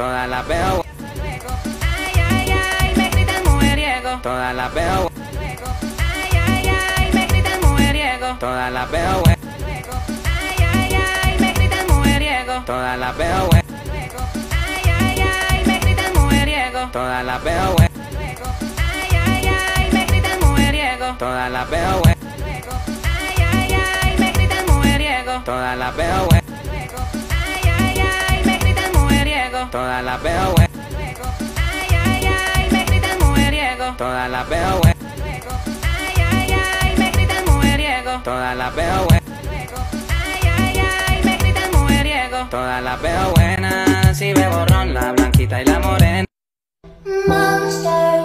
Todas las veo, Ay, ay, ay, me gritan mujeriego. todas las veo, Ay, ay, ay, me gritan mujeriego. todas las veo, Ay, ay, ay, me gritan mujeriego. todas las veo, Ay, ay, ay, me gritan mujeriego. todas las veo, Ay, ay, ay, me gritan mujeriego. todas las veo, Ay, ay, ay, me gritan mujeriego. todas las veo, todas las veo, Ay, ay, ay, me gritan mujeriego. todas las veo, Ay, ay, ay, me gritan mujeriego. todas las veo, Ay, ay, ay, me gritan mujeriego. todas las veo buenas. Si bebo ron, la blanquita y la morena. Monster,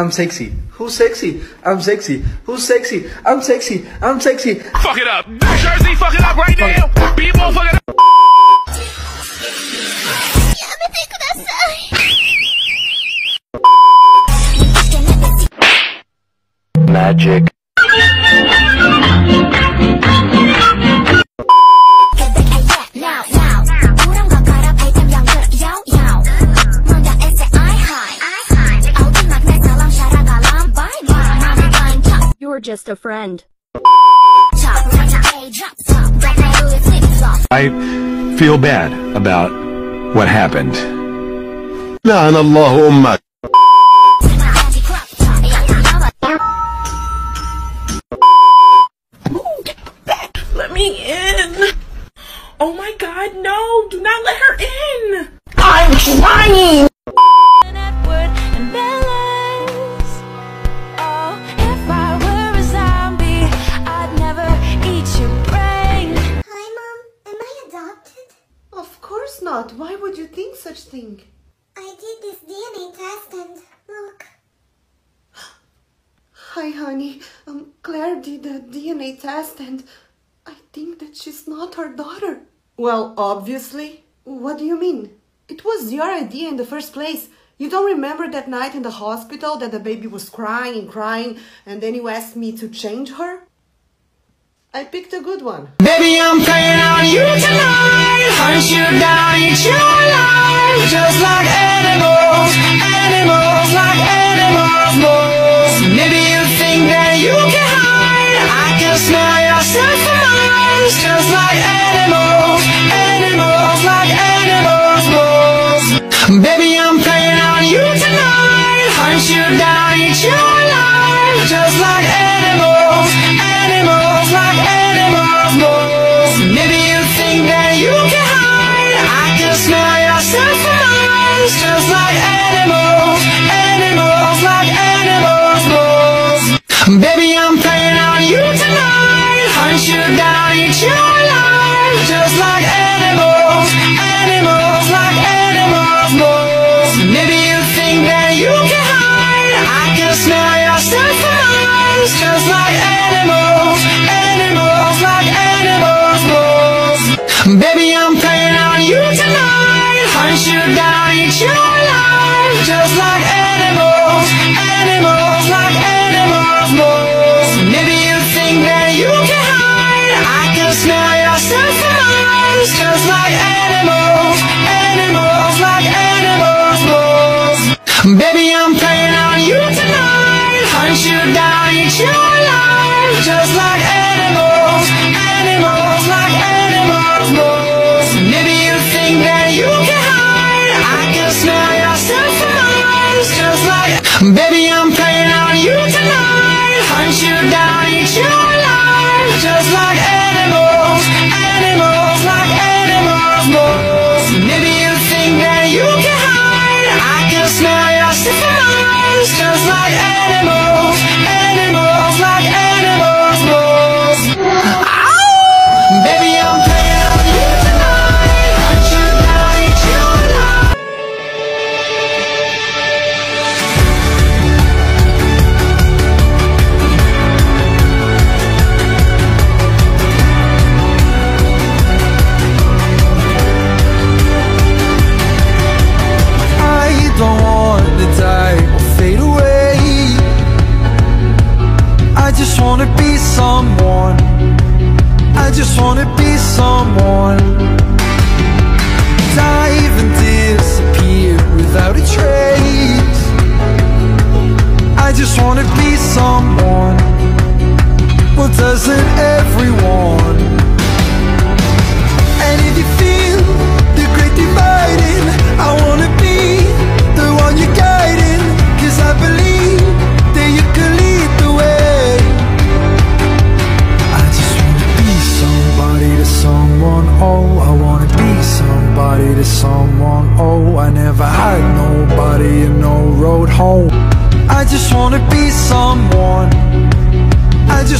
I'm sexy. Who's sexy? I'm sexy. Who's sexy? I'm sexy. I'm sexy. Fuck it up. New Jersey, fuck it up right now. People, fuck it up. Magic. Louis flip flop. I feel bad about what happened. لعن الله أمك Anti crop top. 야, 야, Let me in. Oh my god, no. Do not let her in. I'm trying. Test and I think that she's not our daughter. Well, obviously. What do you mean? It was your idea in the first place. You don't remember that night in the hospital that the baby was crying and crying and then you asked me to change her? I picked a good one. Baby, I'm playing on you tonight. Hunt you down, eat you alive. Just like animals, animals, like animals, moles. Maybe you think that you can hide. Smell yourself for miles. Just like like animals, animals, like animals. Baby, I'm doesn't everyone? And if you feel the great dividing I wanna be the one you're guiding. Cause I believe that you can lead the way. I just wanna be somebody to someone. Oh, I wanna be somebody to someone. Oh, I never had nobody and no road home. I just wanna be someone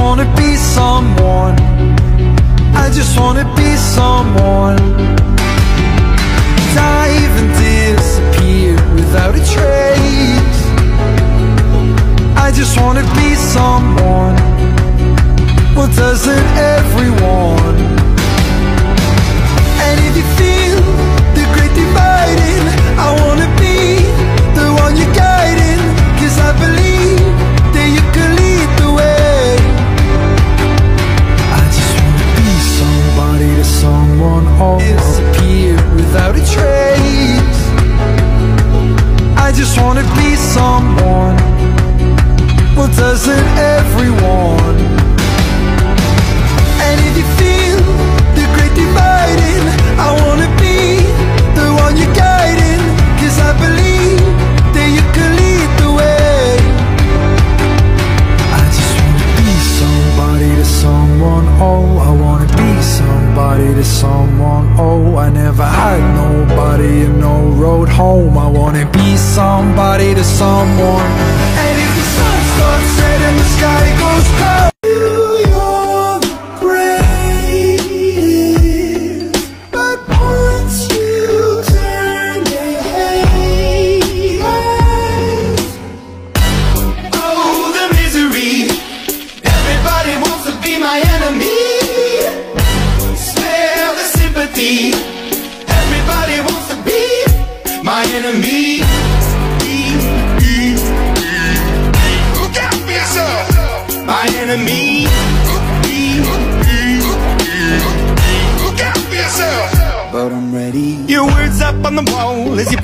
Wanna be someone. I just wanna be someone. Dive and disappear without a trace. I just wanna be someone. Well, doesn't everyone? And if you feel the great dividing I wanna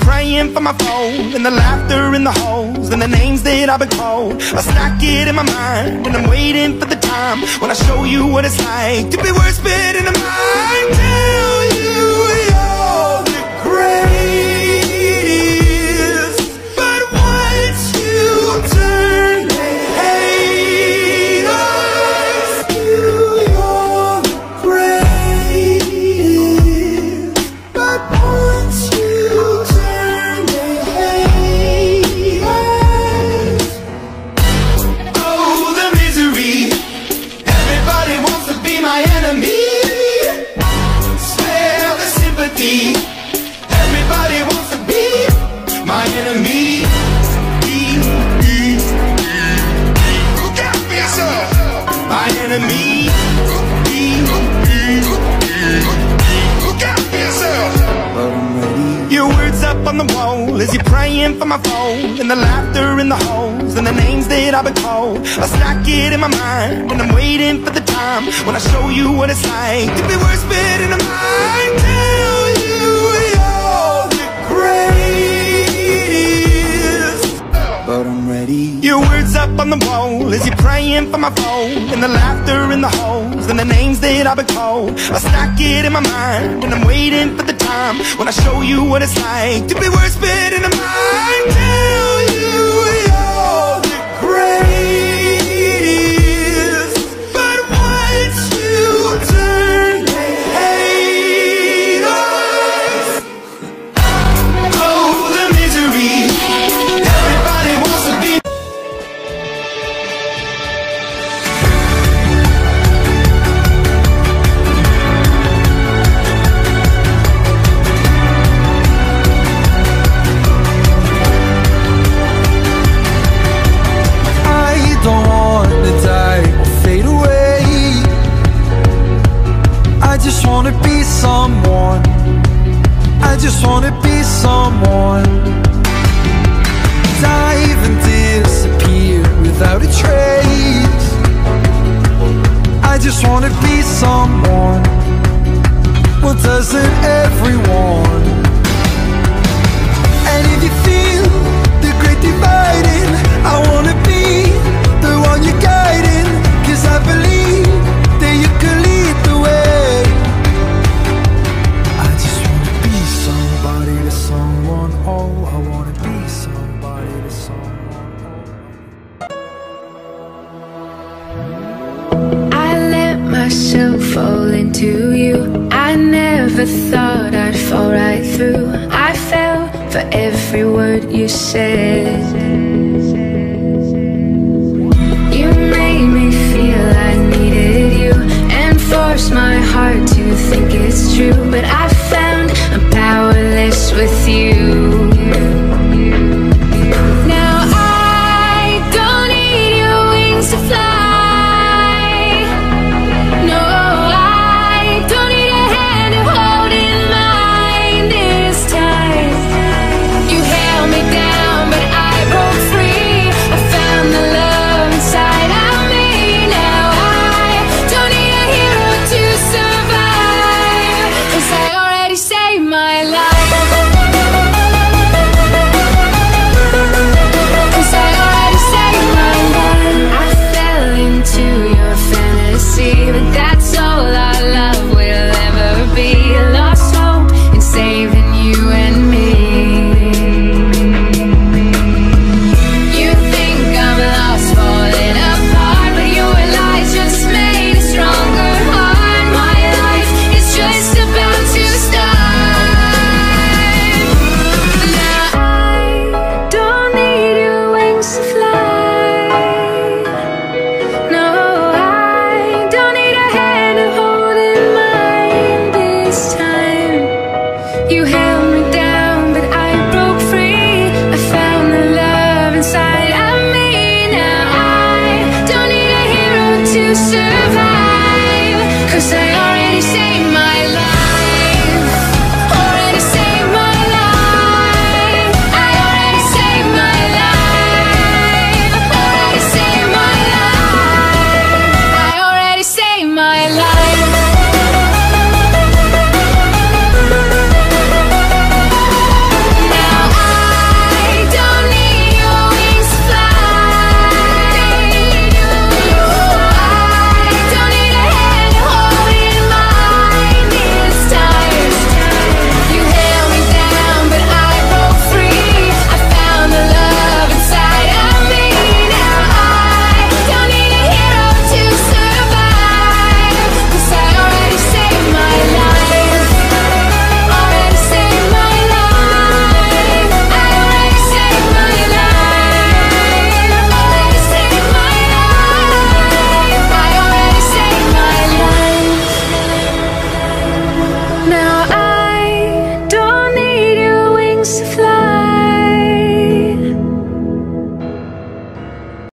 praying for my phone, and the laughter in the holes, and the names that I've been called. I stack it in my mind, and I'm waiting for the time when I show you what it's like to be worse fit in the mind. Tell you up on the wall as you're praying for my phone, and the laughter in the holes, and the names that I've been called. I stack it in my mind, and I'm waiting for the time when I show you what it's like to be worse fit in the mind. Tell you you're the greatest, but I'm ready. Your words up on the wall as you're praying for my phone, and the laughter in the holes, and the names that I've been called. I stack it in my mind, and I'm waiting for the time when I show you what it's like to be worse fit in the mind. Tell you doesn't everyone? thought I'd fall right through. I fell for every word you said. You made me feel I needed you And forced my heart to think it's true. But I found I'm powerless with you.